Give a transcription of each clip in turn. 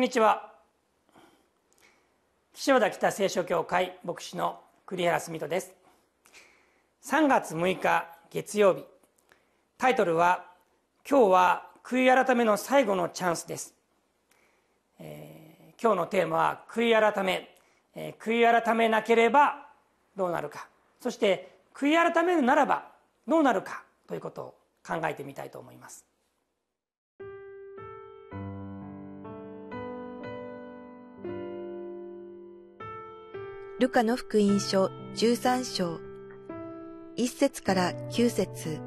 こんにちは。岸和田北聖書協会牧師の栗原澄人です。3月6日月曜日。タイトルは今日は悔い改めの最後のチャンスです、えー、今日のテーマは悔い改め、えー、悔い改めなければどうなるか。そして悔い改めるならばどうなるかということを考えてみたいと思います。ルカの福音書13章1節から9節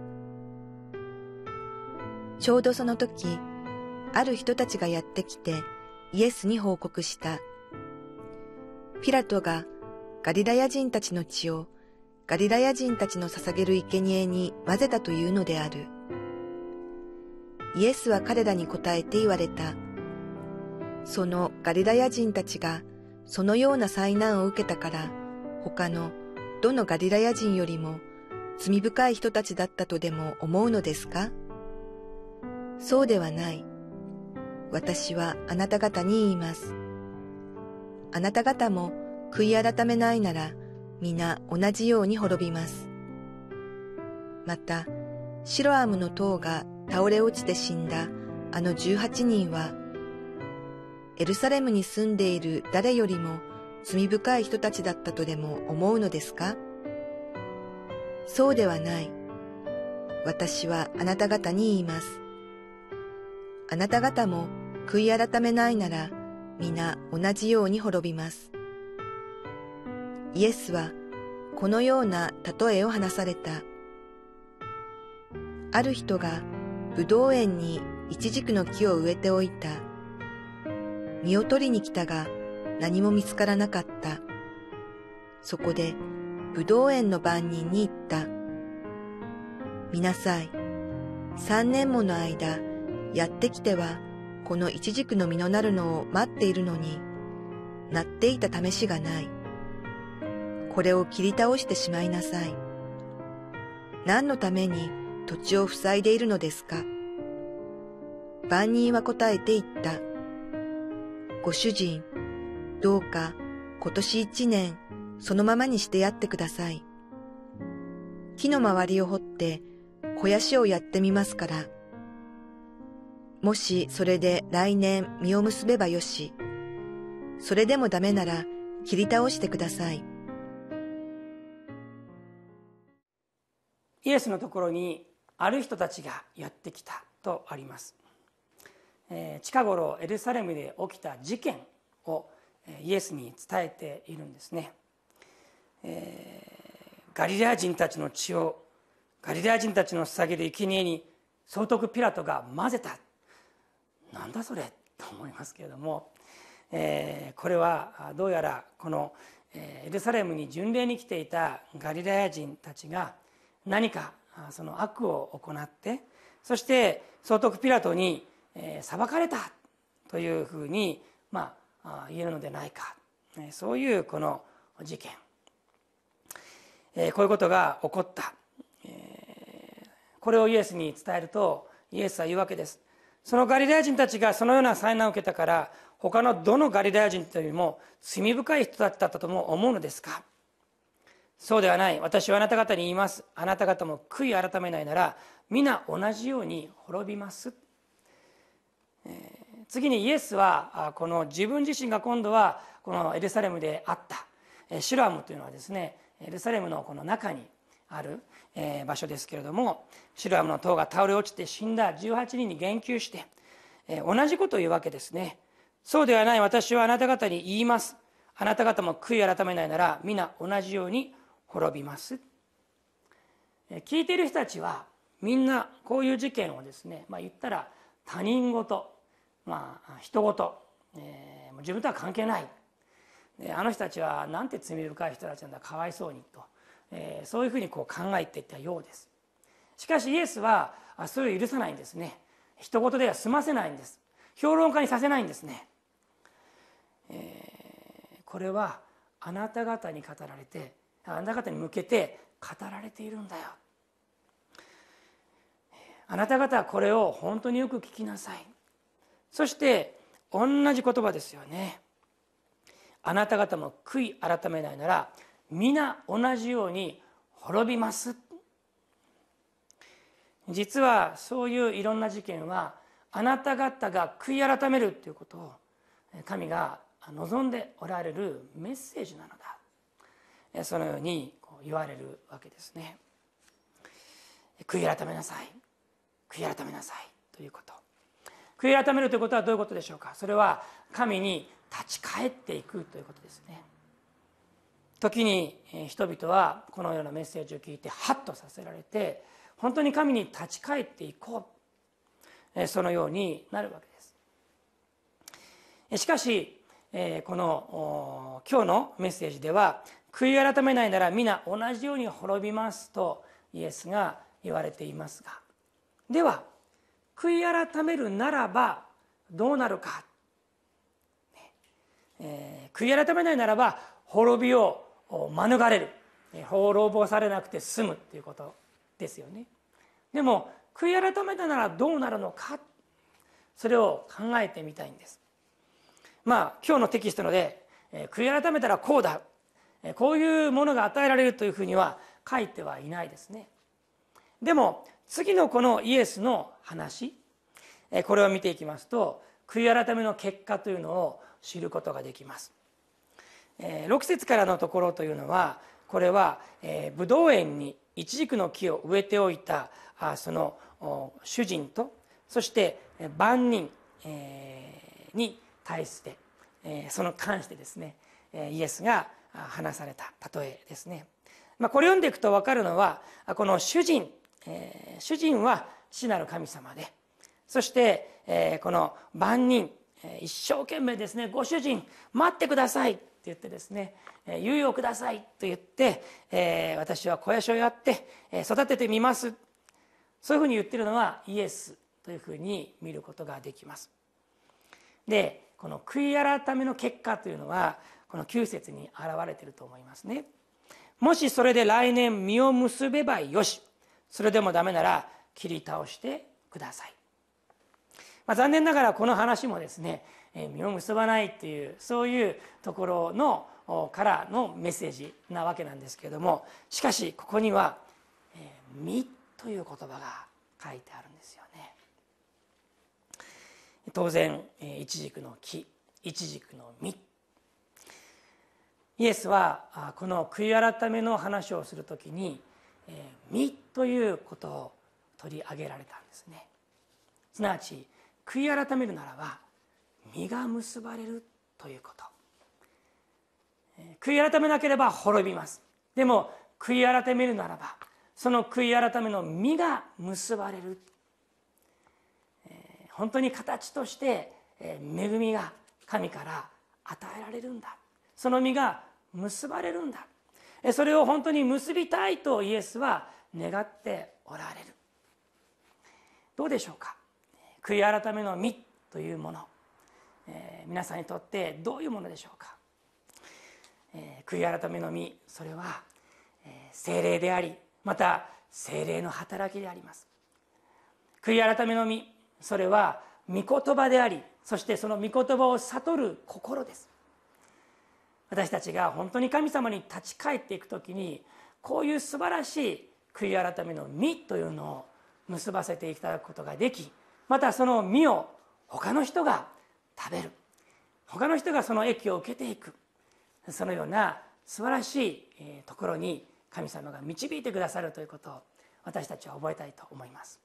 ちょうどその時、ある人たちがやってきてイエスに報告した。ピラトがガリラヤ人たちの血をガリラヤ人たちの捧げる生贄に混ぜたというのである。イエスは彼らに答えて言われた。そのガリラヤ人たちがそのような災難を受けたから、他のどのガリラヤ人よりも罪深い人たちだったとでも思うのですか？そうではない。私はあなた方に言います。あなた方も悔い改めないなら皆同じように滅びます。また、シロアムの塔が倒れ落ちて死んだあの十八人はエルサレムに住んでいる誰よりも罪深い人たちだったとでも思うのですか？そうではない。私はあなた方に言います。あなた方も悔い改めないなら皆同じように滅びます。イエスはこのような例えを話された。ある人が葡萄園にイチジクの木を植えておいた。身を取りに来たが何も見つからなかった。そこで、武道園の番人に言った。見なさい。三年もの間、やってきては、この一軸の実のなるのを待っているのに、なっていた試しがない。これを切り倒してしまいなさい。何のために土地を塞いでいるのですか万人は答えて言った。ご主人、どうか今年一年そのままにしてやってください。木の周りを掘って肥やしをやってみますから。もしそれで来年実を結べばよし。それでもダメなら切り倒してください。イエスのところにある人たちがやってきたとあります。近頃エルサレムで起きた事件をイエスに伝えているんですね。ガリレア人たちの血をガリレア人たちの捧げる生贄に総督ピラトが混ぜたなんだそれと思いますけれども、えこれはどうやらこのエルサレムに巡礼に来ていたガリレア人たちが何かその悪を行ってそして総督ピラトにえー、裁かれたというふうに、まあ、言えるのではないか。そういうこの事件、えー、こういうことが起こった、えー、これをイエスに伝えるとイエスは言うわけです。そのガリラヤ人たちがそのような災難を受けたから他のどのガリラヤ人というよりも罪深い人だったとも思うのですか？そうではない。私はあなた方に言います。あなた方も悔い改めないなら皆同じように滅びます。次にイエスはこの自分自身が今度はこのエルサレムであった。シュラムというのはですねエルサレムのこの中にある場所ですけれどもシュラムの塔が倒れ落ちて死んだ18人に言及して同じことを言うわけですね。そうではない私はあなた方に言います。あなた方も悔い改めないなら皆同じように滅びます。聞いている人たちはみんなこういう事件をですね、まあ、言ったら他人事まあ人事、えー、自分とは関係ない。あの人たちはなんて罪深い人たちなんだかわいそうにと、えー、そういうふうにこう考えていったようです。しかしイエスはそれを許さないんですね。人事では済ませないんです。評論家にさせないんですね、えー、これはあなた方に語られてあなた方に向けて語られているんだよ。あなた方はこれを本当によく聞きなさい。そして同じ言葉ですよね。あなた方も悔い改めないなら皆同じように滅びます。実はそういういろんな事件はあなた方が悔い改めるということを神が望んでおられるメッセージなのだ。そのように言われるわけですね。悔い改めなさい。悔い改めなさい。ということ。悔い改めるということはどういうことでしょうか？それは神に立ち返っていくということですね。時に人々はこのようなメッセージを聞いてハッとさせられて本当に神に立ち返っていこう。そのようになるわけです。しかしこの今日のメッセージでは悔い改めないなら皆同じように滅びますとイエスが言われていますが。では悔い改めるならばどうなるか、えー、悔い改めないならば滅びを免れる。滅ぼされなくて済むっていうことですよね。でも悔い改めたならどうなるのか。それを考えてみたいんです。まあ今日のテキストので悔い改めたらこうだ。こういうものが与えられるというふうには書いてはいないですね。でも次のこのイエスの話これを見ていきますと悔い改めの結果というのを知ることができます6節からのところというのはこれはブドウ園にイチジクの木を植えておいたその主人とそして万人に対してその関してですねイエスが話された例えですね。まあ、これ読んでいくと分かるのはこの主人えー、主人は死なる神様でそして、えー、この万人、えー、一生懸命ですねご主人待ってくださいって言ってですね猶予くださいと言って、えー、私は肥やしをやって、えー、育ててみます。そういうふうに言ってるのはイエスというふうに見ることができます。でこの悔い改めの結果というのはこの9節に表れてると思いますね。もしそれで来年実を結べばよし。それでもダメなら切り倒してください、まあ、残念ながらこの話もですね実を結ばないっていうそういうところのからのメッセージなわけなんですけれどもしかしここには「実」という言葉が書いてあるんですよね。当然イチジクの木イチジクの実イエスはこの悔い改めの話をする時に「実」ということを取り上げられたんですね。すなわち悔い改めるならば実が結ばれるということ。悔い改めなければ滅びます。でも悔い改めるならばその悔い改めの実が結ばれる。本当に形として恵みが神から与えられるんだ。その実が結ばれるんだ。それを本当に結びたいとイエスは願っておられる。どうでしょうか？悔い改めの実というもの、えー、皆さんにとってどういうものでしょうか、えー、悔い改めの実それは、えー、精霊でありまた精霊の働きであります。悔い改めの実それは御言葉でありそしてその御言葉を悟る心です。私たちが本当に神様に立ち返っていく時にこういう素晴らしい悔い改めの実というのを結ばせていただくことができまたその実を他の人が食べる他の人がその益を受けていくそのような素晴らしいところに神様が導いてくださるということを私たちは覚えたいと思います。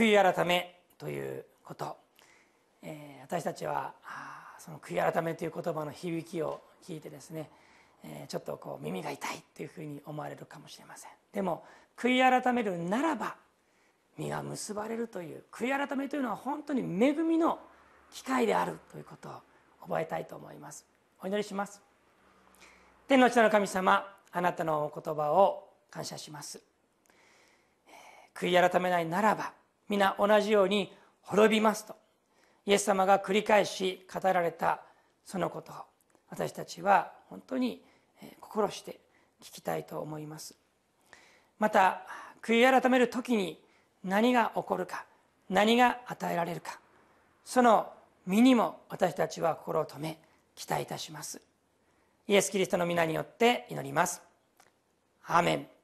悔い改めということ、えー、私たちはその悔い改めという言葉の響きを聞いてですね、えー、ちょっとこう耳が痛いというふうに思われるかもしれません。でも悔い改めるならば身が結ばれるという悔い改めというのは本当に恵みの機会であるということを覚えたいと思います。お祈りします。天の地の神様あなたの言葉を感謝します。悔い改めないならば皆同じように滅びますと。イエス様が繰り返し語られたそのことを私たちは本当に心して聞きたいと思います。また悔い改める時に何が起こるか何が与えられるかその身にも私たちは心を止め期待いたします。イエス・キリストの皆によって祈ります。アーメン。